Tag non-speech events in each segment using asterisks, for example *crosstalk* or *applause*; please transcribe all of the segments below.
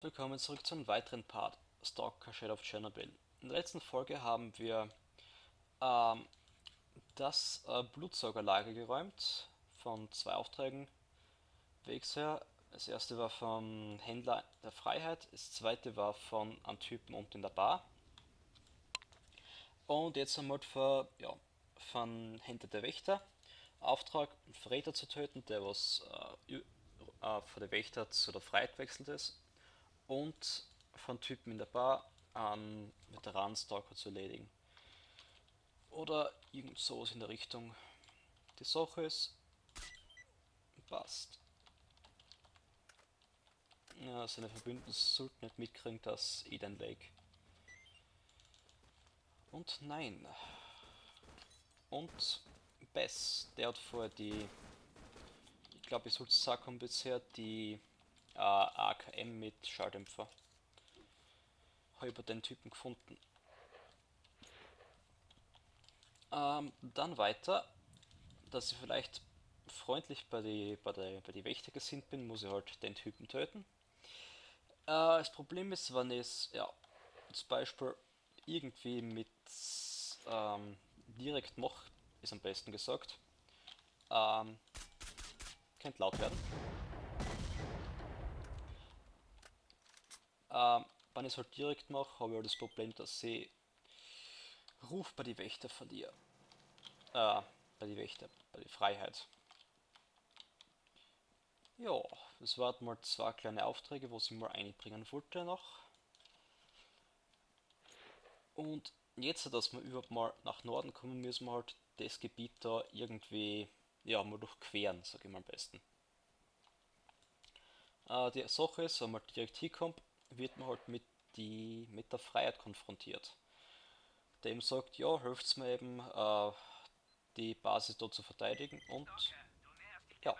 Willkommen zurück zu einem weiteren Part Stalker Shadow of Chernobyl. In der letzten Folge haben wir ähm, das äh, Blutsaugerlager geräumt von zwei Aufträgen wegs her. Das erste war vom Händler der Freiheit, das zweite war von einem Typen unten in der Bar. Und jetzt haben wir halt für, ja, von Händler der Wächter Auftrag, einen Verräter zu töten, der was äh, äh, von der Wächter zu der Freiheit wechselt ist und von Typen in der Bar einen Veteranen-Stalker zu erledigen. Oder irgend sowas in der Richtung. Die Sache ist, passt. Ja, seine Verbündeten sollten nicht mitkriegen, dass Eden Lake. Und nein. Und Bess, der hat vorher die, ich glaube ich sollte sagen bisher, die äh, AKM mit Schalldämpfer. Habe den Typen gefunden. Ähm, dann weiter, dass ich vielleicht freundlich bei die, bei, die, bei die Wächter gesinnt bin, muss ich halt den Typen töten. Äh, das Problem ist, wenn ich ja, zum Beispiel irgendwie mit ähm, direkt mache, ist am besten gesagt, ähm, könnte laut werden. Ähm, wenn ich es halt direkt mache, habe ich halt das Problem, dass ich Ruf bei die Wächter verliere. Äh, bei die Wächter, bei die Freiheit. Ja, das waren mal zwei kleine Aufträge, wo ich mal einbringen wollte noch. Und jetzt, dass wir überhaupt mal nach Norden kommen, müssen wir halt das Gebiet da irgendwie, ja, mal durchqueren, sage ich mal am besten. Äh, die Sache ist, wenn man direkt hinkommt, wird man halt mit, die, mit der Freiheit konfrontiert. Dem sagt, ja, hilft mir eben, äh, die Basis dort zu verteidigen und ja.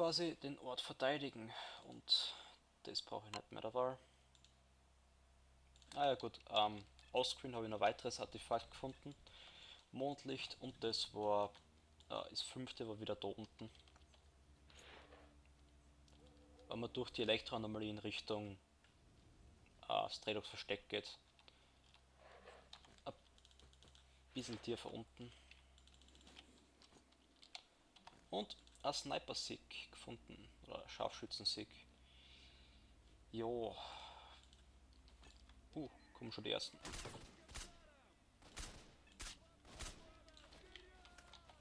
quasi den Ort verteidigen und das brauche ich nicht mehr der Wahl. Ah ja gut, ähm, Offscreen habe ich noch ein weiteres Artefakt gefunden. Mondlicht und das war, äh, das fünfte war wieder da unten. Wenn man durch die Elektroanomalie in Richtung äh, Stredox Versteck geht. Ein bisschen tiefer unten. Und ein Sniper-Sieg gefunden. Oder Scharfschützen-Sieg. Jo. Uh, kommen schon die ersten.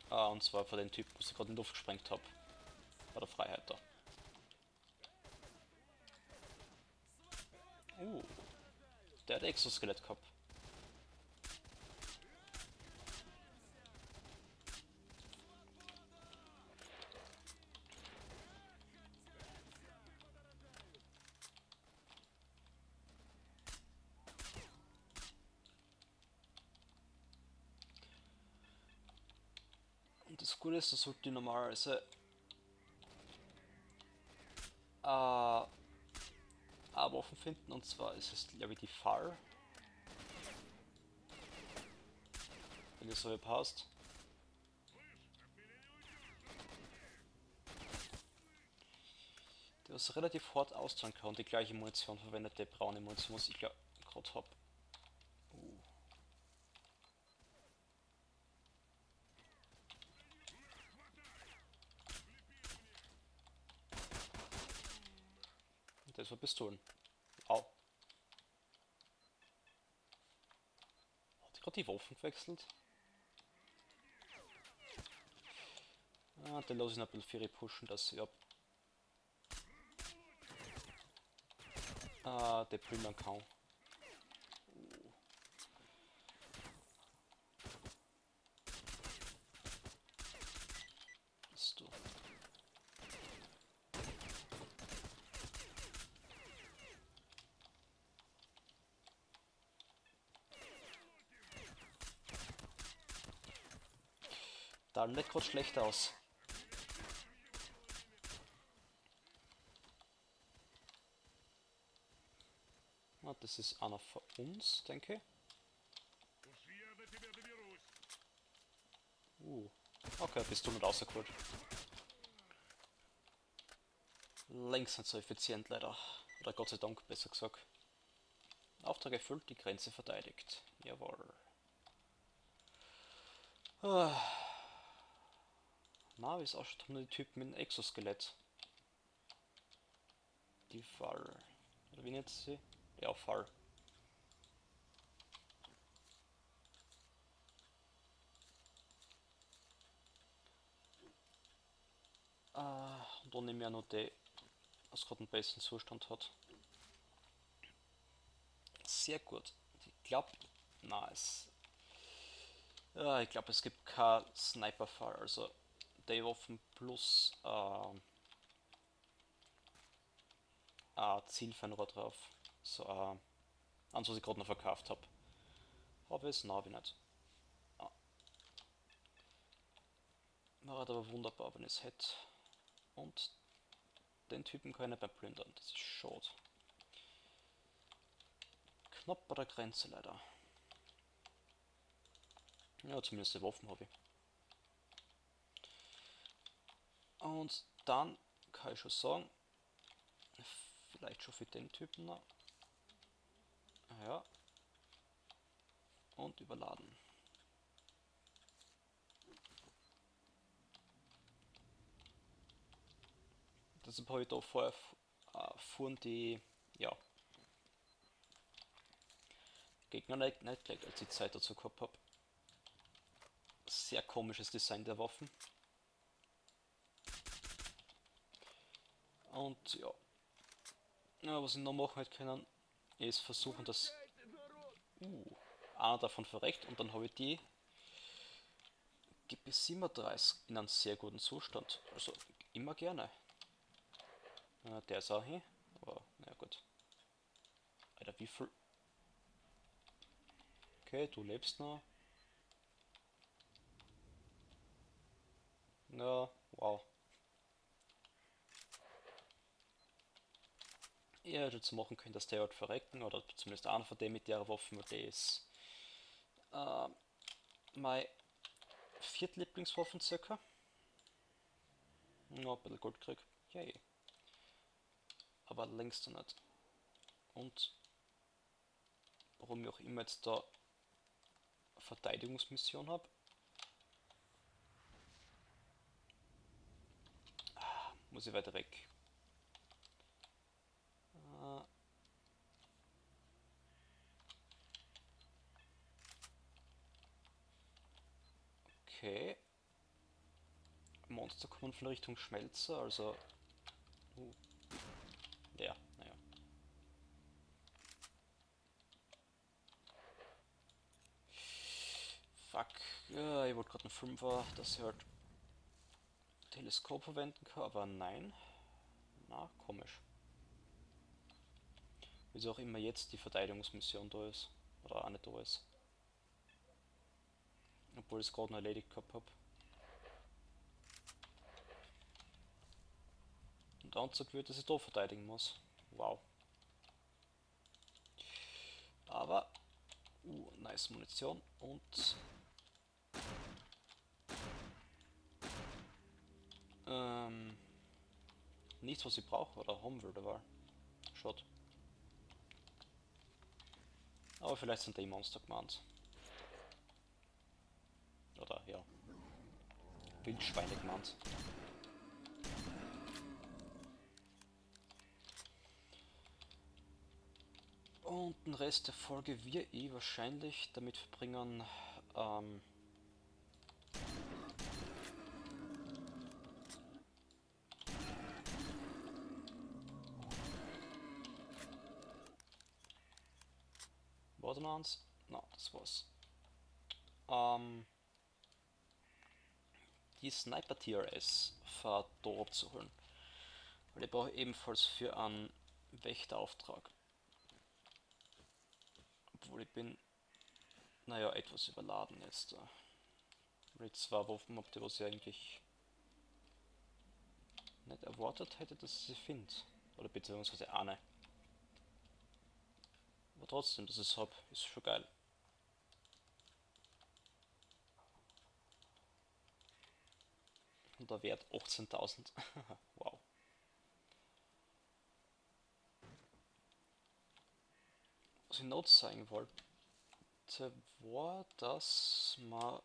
Ah, und zwar für den Typ, wo ich gerade in die Luft gesprengt habe. Bei der Freiheit da. Uh, der hat Exoskelett gehabt. Gute ist, das sollte normalerweise äh, A-Waffen finden und zwar ist es glaube ich die Fall. Wenn das so passt. Der was relativ hart austeilen kann und die gleiche Munition verwendet, der braune Munition, was ich gerade habe. War Pistolen. Au. Hat ich gerade die Waffen gewechselt? Ah, den lasse ich noch ein bisschen für pushen, dass ich ab. Ah, der plündern kann. Da nicht gerade schlecht aus. Ah, das ist einer von uns, denke ich. Uh. Okay, bist du mit rausgeholt. Längst nicht so effizient leider. Oder Gott sei Dank, besser gesagt. Auftrag erfüllt, die Grenze verteidigt. Jawohl. Ah. Wie es ausschaut, haben die Typen mit einem Exoskelett. Die Fall. Oder wie nennt sie? Ja, Fall. Ah, und dann nehme ich noch die, was gerade einen besseren Zustand hat. Sehr gut. Ich glaube, nice. Ja, ich glaube, es gibt kein Sniper-Fall, also die Waffen plus äh, ein Zielfernrohr drauf. So äh, eins, was ich gerade noch verkauft habe. Habe ich es? Nein, habe ich nicht. Ah. Wäre aber wunderbar, wenn ich es hätte. Und den Typen kann ich nicht mehr plündern, das ist schade. Knapp bei der Grenze leider. Ja, zumindest die Waffen habe ich. Und dann kann ich schon sagen, vielleicht schon für den Typen noch. Ja. Und überladen. Deshalb habe ich da vorher äh, fuhren die, ja, Gegner nicht, nicht gleich, als ich Zeit dazu gehabt habe. Sehr komisches Design der Waffen. Und ja. ja was ich noch machen hätte können, ist versuchen, dass. Uh, einer davon verreckt und dann habe ich die GP37 in einem sehr guten Zustand. Also immer gerne. Ja, der ist auch hier, aber na gut. Alter, wie viel. Okay, du lebst noch. Ja, wow. Ja, hätte machen können, dass der halt verrecken, oder zumindest einer von dem mit der Waffen, weil der ist äh, mein viertlieblingswaffen circa. Ja, ein bisschen Gold krieg. Yay aber längst noch nicht. Und warum ich auch immer jetzt da Verteidigungsmission habe. Ah, muss ich weiter weg. Ah. Okay. Monster kommen von Richtung Schmelzer, also uh, ja, naja. Fuck. Ja, ich wollte gerade einen Fünfer, dass ich halt Teleskop verwenden kann, aber nein. Na, komisch. Wieso auch immer jetzt die Verteidigungsmission da ist. Oder auch nicht da ist. Obwohl ich es gerade noch erledigt gehabt habe. Und angezeigt wird, dass ich da verteidigen muss. Wow. Aber, uh, nice Munition und ähm, nichts, was ich brauche oder haben würde, war. Schade. Aber vielleicht sind die Monster gemeint. Oder ja. Wildschweine gemeint. Und den Rest der Folge wir eh wahrscheinlich damit verbringen, ähm, Da noch eins? Na, das war's. Ähm, die Sniper TRS für da abzuholen. Weil ich brauche ebenfalls für einen Wächterauftrag obwohl ich bin, naja, etwas überladen jetzt. Weil ich zwei Waffen habt ihr, was ich eigentlich nicht erwartet hätte, dass ich sie finde. Oder beziehungsweise eine. Aber trotzdem, dass ich es habe, ist schon geil. und der Wert 18.000. *laughs* wow. Was ich noch zeigen wollte, war, dass man,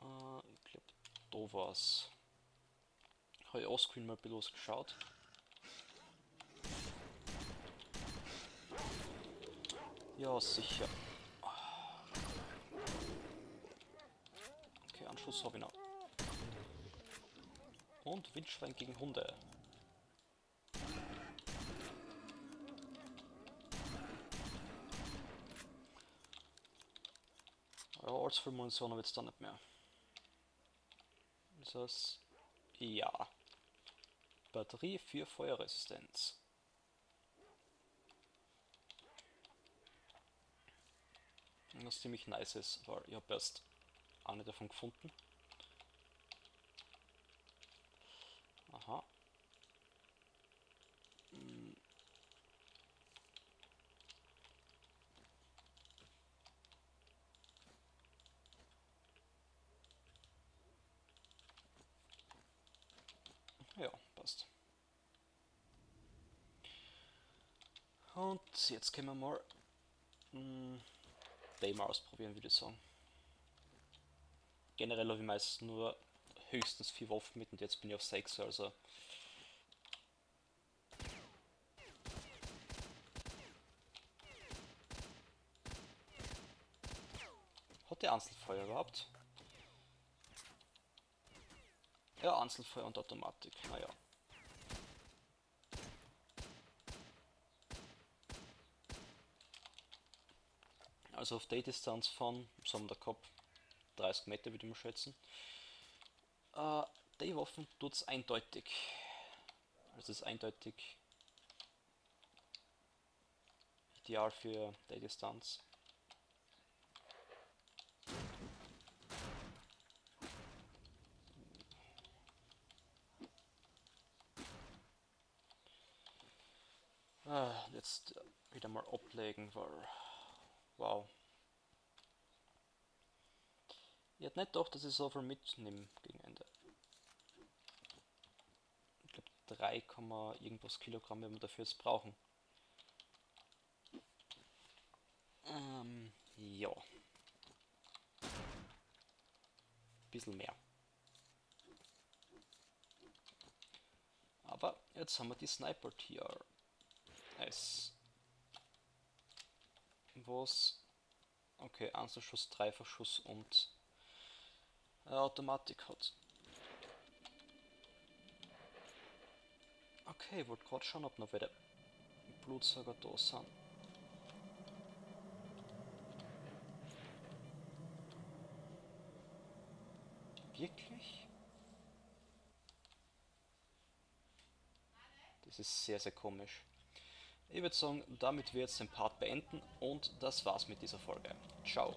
äh, ich glaube, da war es. Habe ich offscreen mal bloß geschaut. Ja, sicher. Okay, Anschluss habe ich noch. Und Wildschwein gegen Hunde. Ja, allzu viel Munition habe ich jetzt da nicht mehr. Ist das? Ja. Batterie für Feuerresistenz. Was ziemlich nice ist, weil ich habe erst eine davon gefunden. Aha. Hm. Ja, passt. Und jetzt können wir mal hm, Day mal ausprobieren, würde ich sagen. Generell habe ich meist nur höchstens vier Waffen mit und jetzt bin ich auf sechs, also Hat der Einzelfeuer überhaupt? Ja, Einzelfeuer und Automatik, naja. Also auf der Distanz von, so wir gehabt, 30 Meter würde ich mal schätzen. Äh, die Waffen tut es eindeutig. Also ist eindeutig ideal für die Distanz. Ah, jetzt wieder mal ablegen, weil Wow. Ich hätte nicht gedacht, dass ich so viel mitnehme gegen Ende. Ich glaube 3, irgendwas Kilogramm werden wir dafür jetzt brauchen. Ähm, ja. Bisschen mehr. Aber jetzt haben wir die Sniper TR. Nice was okay, Einzelschuss, Dreifachschuss und äh, Automatik hat. Okay, ich wollte gerade schauen, ob noch wieder Blutsauger da sind. Wirklich? Das ist sehr, sehr komisch. Ich würde sagen, damit wir jetzt den Part beenden und das war's mit dieser Folge. Ciao.